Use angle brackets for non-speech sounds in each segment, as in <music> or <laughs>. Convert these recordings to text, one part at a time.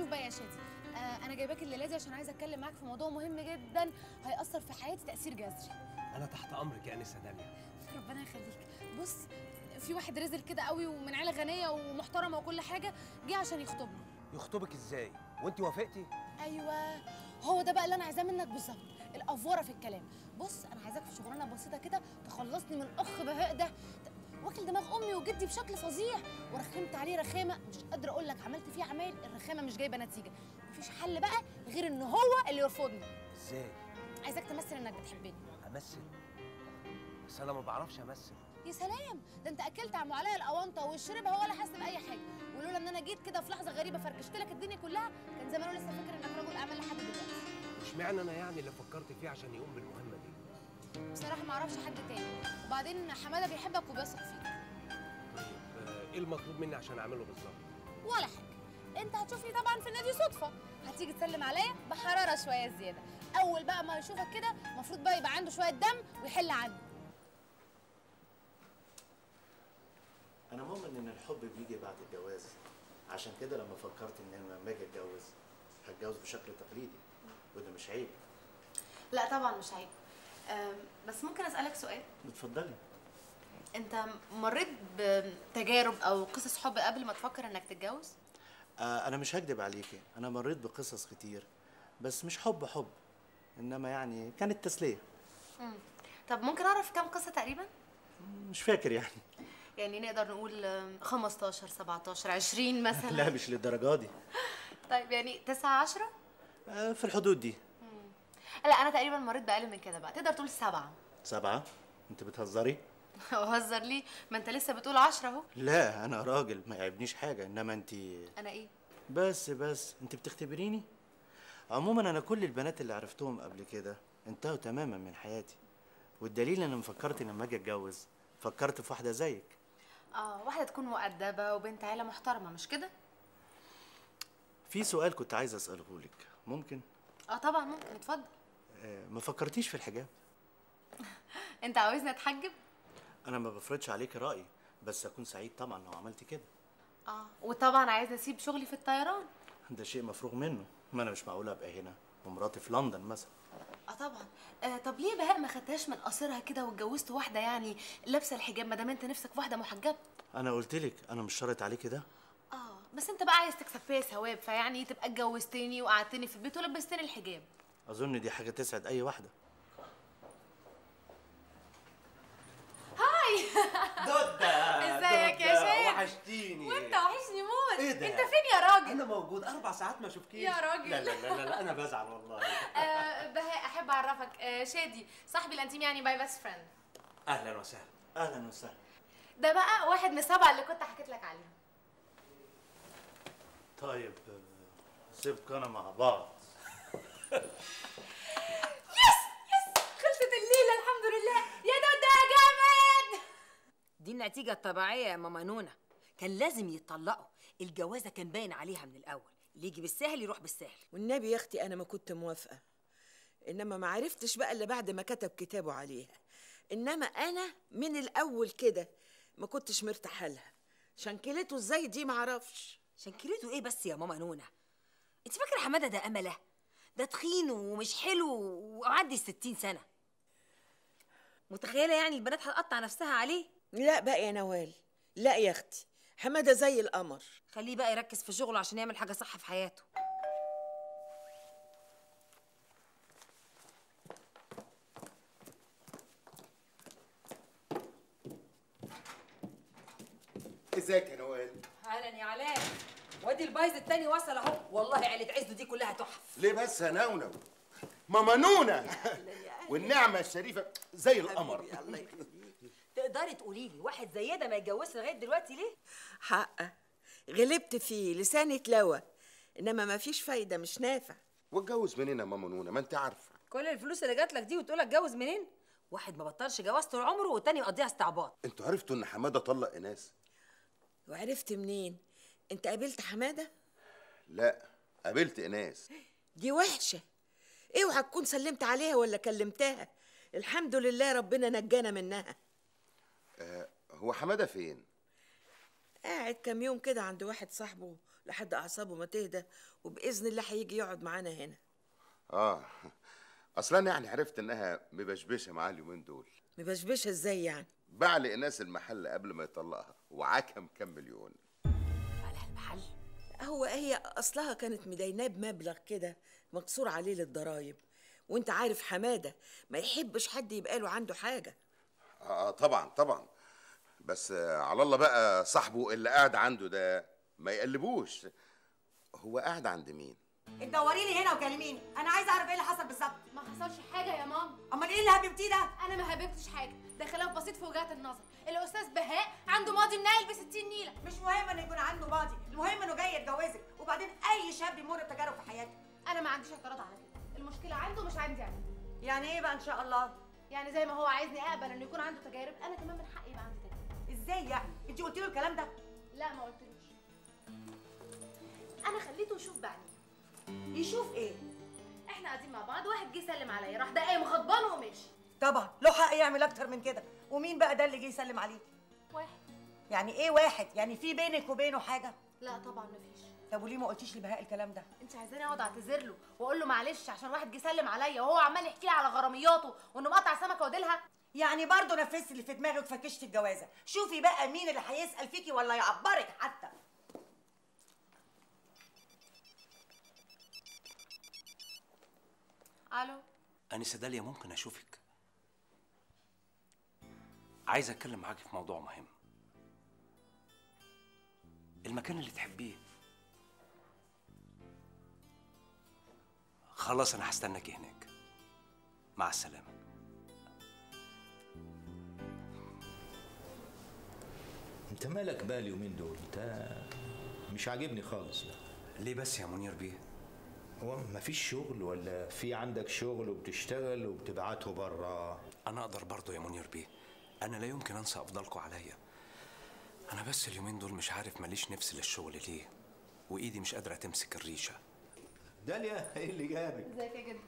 شوف بقى يا شادي آه أنا جايباك الليلة دي عشان عايزه أتكلم معاك في موضوع مهم جدا هيأثر في حياتي تأثير جذري. أنا تحت أمرك يا انسه داليا ربنا يخليك. بص في واحد رزل كده قوي ومن عيلة غنية ومحترمة وكل حاجة جه عشان يخطبني يخطبك إزاي؟ وأنت وافقتي؟ أيوه هو ده بقى اللي أنا عايزاه منك بالظبط الأفورة في الكلام. بص أنا عايزاك في شغلانة بسيطة كده تخلصني من أخ بهاء ده واكل دماغ أمي وجدي بشكل فظيع. ورخمت عليه رخامة مش قادرة أقول لك عملت فيه عمايل الرخامة مش جايبة نتيجة. مفيش حل بقى غير إن هو اللي يرفضني. إزاي؟ عايزاك تمثل إنك بتحبني. أمثل؟ بس أنا ما بعرفش أمثل. يا سلام! ده أنت أكلت على عليا الأونطة والشربها ولا حاسس بأي حاجة. ولولا إن أنا جيت كده في لحظة غريبة فركشت لك الدنيا كلها كان زمانه لسه فاكر إنك رجل أعمال لحد دلوقتي. اشمعنى أنا يعني اللي فكرت فيه عشان يقوم بالمهمة؟ بصراحة ما أعرفش حد تاني. وبعدين حمادة بيحبك وبيثق فيك طيب آه، إيه المطلوب مني عشان أعمله بالظبط؟ ولا حاجة. أنت هتشوفني طبعا في النادي صدفة. هتيجي تسلم عليا بحرارة شوية زيادة. أول بقى ما يشوفك كده المفروض بقى يبقى عنده شوية دم ويحل عني أنا مؤمن إن الحب بيجي بعد الجواز. عشان كده لما فكرت إن أنا لما أجي أتجوز هتجوز بشكل تقليدي وده مش عيب. لا طبعا مش عيب. بس ممكن أسألك سؤال؟ اتفضلي. أنت مريت بتجارب أو قصص حب قبل ما تفكر إنك تتجوز؟ آه أنا مش هكدب عليكي. أنا مريت بقصص كتير بس مش حب حب إنما يعني كانت تسلية. مم. طب ممكن أعرف كام قصة تقريبا؟ مش فاكر يعني. يعني نقدر نقول أم، 15 17 20 مثلا. لا مش للدرجة دي. طيب يعني 9 10 آه في الحدود دي. لا أنا تقريبا مريت بأقل من كده بقى. تقدر تقول سبعة. سبعة؟ أنت بتهزري؟ <laughs> وهزر ليه؟ ما أنت لسه بتقول 10 أهو. لا أنا راجل ما يعيبنيش حاجة إنما أنت أنا إيه؟ بس بس أنت بتختبريني؟ عموما أنا كل البنات اللي عرفتهم قبل كده انتهوا تماما من حياتي. والدليل إن فكرت لما أجي أتجوز فكرت في واحدة زيك. آه واحدة تكون مؤدبة وبنت عيلة محترمة مش كده؟ في سؤال كنت عايز أسأله لك ممكن؟ آه طبعا ممكن اتفضل. ما فكرتيش في الحجاب؟ <laughs> انت عاوزني اتحجب؟ أنا ما بفرضش عليك رايي بس اكون سعيد طبعا لو عملتي كده. آه وطبعا عايزه اسيب شغلي في الطيران. ده شيء مفروغ منه. ما أنا مش معقول ابقى هنا ومراتي في لندن مثلا. آه طبعا. آه طب ليه بهاء ما خدتهاش من قصرها كده واتجوزت واحدة يعني لابسة الحجاب ما دام انت نفسك في واحدة محجبة؟ أنا قلت لك أنا مش شرط عليكي ده. آه بس انت بقى عايز تكسب فيا ثواب فيعني تبقى اتجوزتني وقعدتني في البيت ولبستني الحجاب. أظن دي حاجة تسعد أي واحدة. دودة إزيك يا شيخ؟ وحشتيني. وأنت وحشني موت. إيه ده؟ أنت فين يا راجل؟ أنا موجود أربع ساعات ما اشوفكيش يا راجل. لا لا لا لا, أنا بزعل والله. <laughs> آه بهاء أحب أعرفك. آه شادي صاحبي الأنتيم يعني my best friend أهلا وسهلا. أهلا وسهلا. ده بقى واحد من السبعة اللي كنت حكيت لك عليهم. طيب آه، سيبكوا أنا مع بعض. خلصت الليلة الحمد لله. يا دودة يا جامد دي النتيجة الطبيعية يا ماما نونا كان لازم يتطلقوا. الجوازة كان باين عليها من الأول. اللي يجي بالسهل يروح بالسهل والنبي يا أختي أنا ما كنت موافقة. إنما ما عرفتش بقى إلا بعد ما كتب كتابه عليها. إنما أنا من الأول كده ما كنتش مرتاحة لها. شنكلته إزاي دي؟ ما أعرفش. شنكلته إيه بس يا ماما نونا أنت فاكرة حمادة ده أملة؟ ده تخين ومش حلو وعدي الستين سنة. متخيلة يعني البنات هتقطع نفسها عليه؟ لا بقى يا نوال لا يا أختي حمادة زي القمر. خليه بقى يركز في شغله عشان يعمل حاجة صح في حياته. إزيك يا نوال؟ أهلا يا علاء. وادي البايظ التاني وصل اهو. والله عيلة عزه دي كلها تحف. ليه بس يا نونو؟ ماما نونا <laughs> والنعمة الشريفة زي القمر. تقدري تقولي لي واحد زي ده ما يتجوزش لغاية دلوقتي ليه؟ حقه غلبت فيه لساني اتلوى. انما ما فيش فايدة مش نافع. واتجوز منين يا ماما نونا ما انت عارفة. كل الفلوس اللي جات لك دي وتقول اتجوز منين؟ واحد ما بطلش جواز طول عمره والتاني يقضيها استعباط. أنتوا عرفتوا ان حمادة طلق ايناس وعرفت منين؟ انت قابلت حمادة؟ لا قابلت ايناس دي وحشة. اوعى تكون سلمت عليها ولا كلمتها. الحمد لله ربنا نجانا منها. آه هو حمادة فين؟ قاعد كام يوم كده عند واحد صاحبه لحد أعصابه ما تهدى وبإذن الله هيجي يقعد معانا هنا. آه أصلا يعني عرفت إنها مبشبشة معاه اليومين دول. مبشبشة إزاي يعني؟ باع لإناس المحل قبل ما يطلقها وعكم كام مليون. على المحل هو هي أصلها كانت مديناه بمبلغ كده مقصور عليه للضرايب. وأنت عارف حمادة ما يحبش حد يبقى له عنده حاجة. آه طبعا طبعا. بس آه، على الله بقى صاحبه اللي قاعد عنده ده ما يقلبوش. هو قاعد عند مين؟ دوري لي هنا وكلميني. أنا عايزة أعرف إيه اللي حصل بالظبط. ما حصلش حاجة يا ماما. أمال إيه اللي هببتيه ده؟ أنا ما هببتش حاجة. ده خلاف بسيط في وجهات النظر. الأستاذ بهاء عنده ماضي منايل ب 60 نيلة. مش مهم إنه يكون عنده ماضي. المهم إنه جاي يتجوزك. وبعدين أي شاب بيمر بتجارب في حياته. أنا ما عنديش اعتراض على كده. المشكلة عنده مش عندي أنا. يعني إيه بقى إن شاء الله؟ يعني زي ما هو عايزني أقبل إنه يكون عنده تجارب أنا كمان من حقي يبقى عندي تجارب. إزاي يعني؟ انت قلتي له الكلام ده؟ لا ما قلتلوش. أنا خليته يشوف بعينيه يشوف إيه؟ إحنا قاعدين مع بعض واحد جه سلم عليا راح ده قايم غضبان وماشي طبعا له حق يعمل أكتر من كده. ومين بقى ده اللي جه يسلم عليكي واحد. يعني إيه واحد؟ يعني في بينك وبينه حاجة؟ لا طبعا مفيش. طب وليه ما قلتيش لبهاء الكلام ده؟ انت عايزاني اقعد اعتذر له واقول له معلش عشان واحد جه سلم عليا وهو عمال يحكي لي على غرامياته وانه مقطع سمكة وديلها يعني برضه نفذتي اللي في دماغك فكشتي الجوازة. شوفي بقى مين اللي هيسأل فيكي ولا يعبرك حتى. ألو؟ أنسة داليا ممكن أشوفك. عايز أتكلم معاك في موضوع مهم. المكان اللي تحبيه. خلاص أنا هستناك هناك. مع السلامة. أنت مالك بقى اليومين دول؟ أنت مش عاجبني خالص. ده ليه بس يا منير بيه؟ هو مفيش شغل ولا في عندك شغل وبتشتغل وبتبعته بره أنا أقدر برضه يا منير بيه. أنا لا يمكن أنسى أفضلكوا عليا. أنا بس اليومين دول مش عارف ماليش نفس للشغل ليه وإيدي مش قادرة تمسك الريشة. داليا إيه اللي جابك؟ إزيك يا جد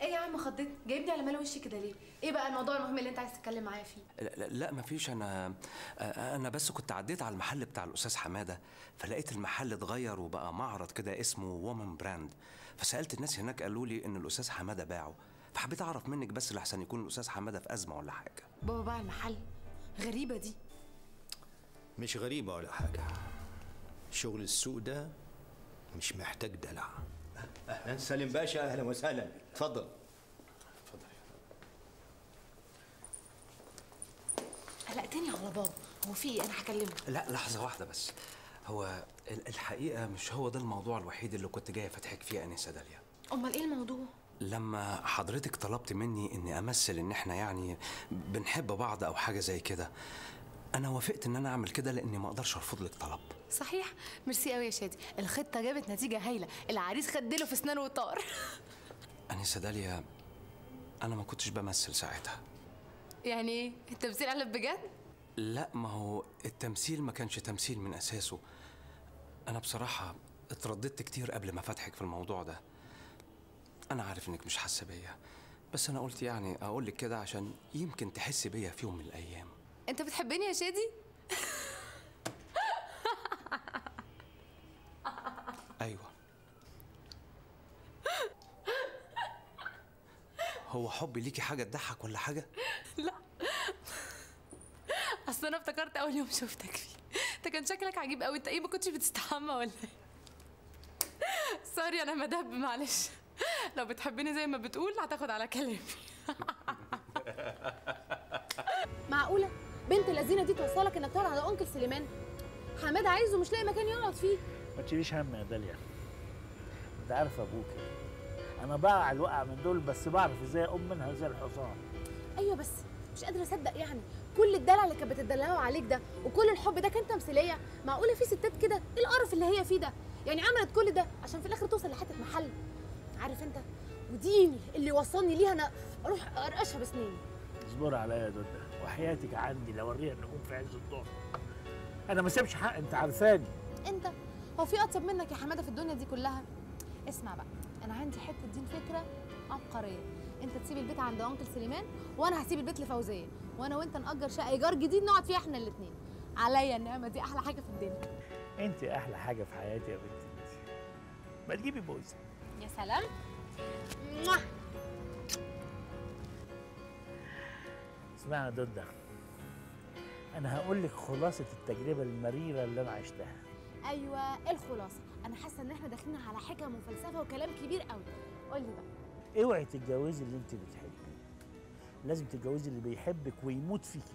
إيه يا عم خضيت؟ جايبني على مال وشي كده ليه؟ إيه بقى الموضوع المهم اللي انت عايز تتكلم معايا فيه؟ لا, لا, لا مفيش. أنا أنا بس كنت عديت على المحل بتاع الأستاذ حمادة فلقيت المحل اتغير وبقى معرض كده اسمه وومن براند فسألت الناس هناك قالوا لي إن الأستاذ حمادة باعه. فحبيت أعرف منك بس لحسن يكون الأستاذ حمادة في أزمة ولا حاجة. بابا باع المحل. غريبة دي. مش غريبة ولا حاجة. شغل السوق ده مش محتاج دلع. أهلا. سالم باشا أهلا وسهلا. اتفضل قلقتني على بابا هو في إيه؟ أنا هكلمه لا لحظة واحدة بس. هو ال- الحقيقة مش هو ده الموضوع الوحيد اللي كنت جاي أفتحك فيه انسه داليا أمال إيه الموضوع؟ لما حضرتك طلبت مني إني أمثل إن إحنا يعني بنحب بعض أو حاجة زي كده أنا وافقت إن أنا أعمل كده لأني ما أقدرش أرفض لك طلب صحيح. ميرسي قوي يا شادي. الخطة جابت نتيجة هايلة. العريس خدله في اسنانه وطار. <laughs> انسه داليا أنا ما كنتش بمثل ساعتها. يعني إيه التمثيل قلب بجد؟ لا ما هو التمثيل ما كانش تمثيل من أساسه. أنا بصراحة اترددت كتير قبل ما فتحك في الموضوع ده. أنا عارف إنك مش حاسة بيا بس أنا قلت يعني أقول لك كده عشان يمكن تحسي بيا في يوم من الأيام. انت بتحبني يا شادي؟ أيوه. هو حبي ليكي حاجة تضحك ولا حاجة؟ اصل أنا افتكرت اول يوم شفتك فيه. انت كان شكلك عجيب قوي. انت إيه ما كنتش بتستحمى ولا إيه؟ سوري أنا مدب معلش. لو بتحبني زي ما بتقول هتاخد على كلامي. معقولة؟ بنت اللذينه دي توصلك إنك تقعد على أنكل سليمان. حماد عايزه مش لاقي مكان يقعد فيه. ما تشيليش هم يا داليا. أنت عارف أبوك. أنا بقع الوقع من دول بس بعرف إزاي أقوم منها زي الحصان. أيوه بس مش قادرة أصدق يعني. كل الدلع اللي كانت بتدلعه عليك ده وكل الحب ده كان تمثيلية. معقولة في ستات كده؟ إيه القرف اللي هي فيه ده؟ يعني عملت كل ده عشان في الآخر توصل لحتة محل. عارف أنت؟ وديني اللي وصلني ليها أنا أروح أرقشها بسنيني اصبر عليا يا دودة. وحياتك عندي لو أوريها النجوم في عز الظهر أنا ما سيبش حق أنت عارفاني أنت هو في أطيب منك يا حمادة في الدنيا دي كلها؟ اسمع بقى أنا عندي حتة دين فكرة عبقرية. أنت تسيب البيت عند أنكل سليمان وأنا هسيب البيت لفوزية. وأنا وأنت نأجر شقة إيجار جديد نقعد فيها إحنا الاثنين عليا النعمة دي أحلى حاجة في الدنيا. أنت أحلى حاجة في حياتي يا بنتي. ما تجيبي بوسه يا سلام. اسمعي يا دودة أنا هقول لك خلاصة التجربة المريرة اللي أنا عشتها. أيوه إيه الخلاصة؟ أنا حاسة إن إحنا داخلين على حكم وفلسفة وكلام كبير قوي قول لي بقى. اوعي تتجوزي اللي أنت بتحبيه. لازم تتجوزي اللي بيحبك ويموت فيكي